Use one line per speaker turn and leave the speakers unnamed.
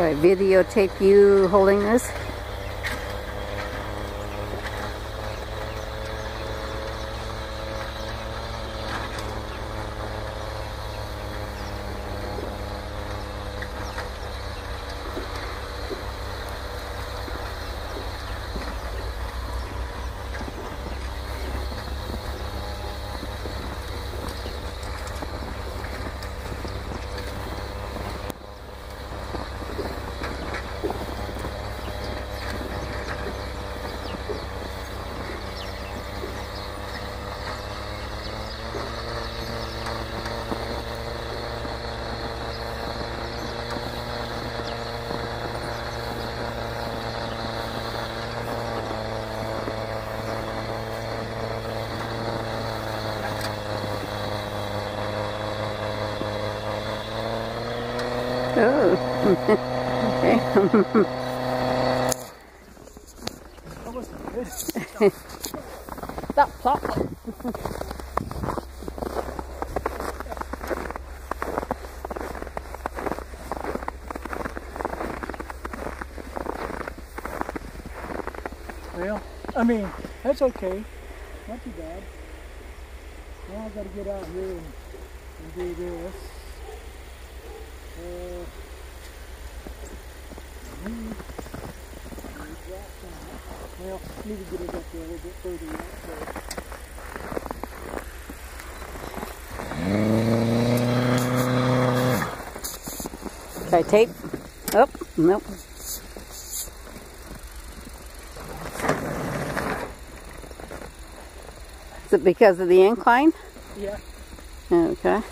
Should I videotape you holding this? Oh.
That.
Stop, plop.
Well, I mean, that's okay. Not too bad. Now I gotta get out here and, and do this. Uh, Well, need to get it up there a little bit further yet, so.
Try tape. Oh, nope. Is it because of the incline?
Yeah.
Okay.